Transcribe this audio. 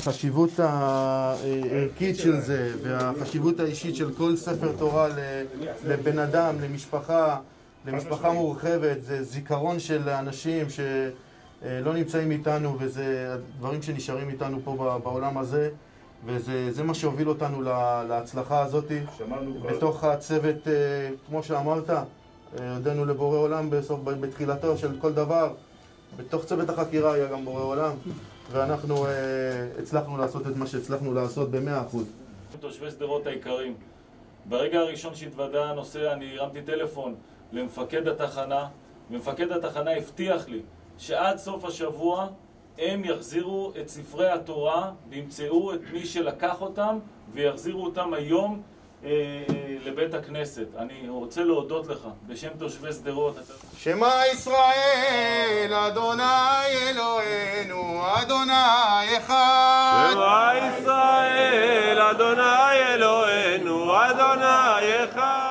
החשיבות הערכית של זה והחשיבות האישית של כל ספר תורה לבן אדם, למשפחה, למשפחה מורחבת, זה זיכרון של אנשים שלא נמצאים איתנו וזה דברים שנשארים איתנו פה בעולם הזה וזה מה שהוביל אותנו להצלחה הזאת. בתוך הצוות, כמו שאמרת, הודינו לבורא עולם בתחילתו של כל דבר בתוך צוות החקירה היה גם בורא עולם ואנחנו הצלחנו לעשות את מה שהצלחנו לעשות במאה אחוז. תושבי שדרות היקרים, ברגע הראשון שהתוודע הנושא אני הרמתי טלפון למפקד התחנה ומפקד התחנה הבטיח לי שעד סוף השבוע הם יחזירו את ספרי התורה וימצאו את מי שלקח אותם ויחזירו אותם היום לבית הכנסת. אני רוצה להודות לך בשם תושבי שדרות. שמע ישראל, אדוני אלוהינו, אדוני אחד. שמע ישראל, אדוני אלוהינו, אדוני אחד.